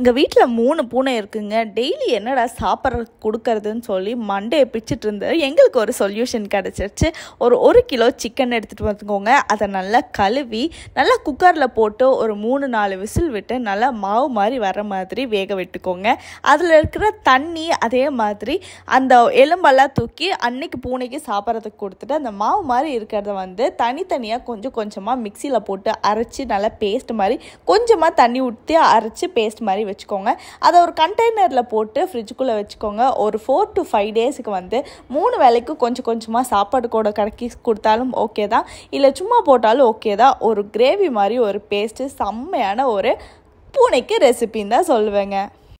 எங்கள் வீட்டில் மூணு பூனை இருக்குங்க. டெய்லி என்னடா சாப்பிட்றதுக்கு கொடுக்கறதுன்னு சொல்லி மண்டையை பிச்சுட்டு இருந்தது எங்களுக்கு ஒரு சொல்யூஷன் கிடச்சிருச்சு. ஒரு ஒரு கிலோ சிக்கன் எடுத்துகிட்டு வந்துக்கோங்க. அதை நல்லா கழுவி நல்லா குக்கரில் போட்டு ஒரு மூணு நாலு விசில் விட்டு நல்லா மாவு மாதிரி வர மாதிரி வேக விட்டுக்கோங்க. அதில் இருக்கிற தண்ணி அதே மாதிரி அந்த எலும்பெல்லாம் தூக்கி அன்னைக்கு பூனைக்கு சாப்பிட்றதுக்கு கொடுத்துட்டு அந்த மாவு மாதிரி இருக்கிறத வந்து தனித்தனியாக கொஞ்சம் கொஞ்சமாக மிக்சியில் போட்டு அரைச்சி நல்லா பேஸ்ட் மாதிரி கொஞ்சமாக தண்ணி ஊற்றி அரைச்சி பேஸ்ட் மாதிரி வச்சுக்கோங்க. அதை ஒரு கண்டெய்னரில் போட்டு ஃப்ரிட்ஜுக்குள்ளே வச்சுக்கோங்க. ஒரு ஃபோர் டு ஃபைவ் டேஸுக்கு வந்து மூணு வேளைக்கு கொஞ்சம் கொஞ்சமாக சாப்பாடு கூட கலக்கி கொடுத்தாலும் ஓகே தான். இல்லை சும்மா போட்டாலும் ஓகே தான். ஒரு கிரேவி மாதிரி ஒரு பேஸ்ட்டு செம்மையான ஒரு பூனைக்கு ரெசிபின்னு தான் சொல்லுவேங்க.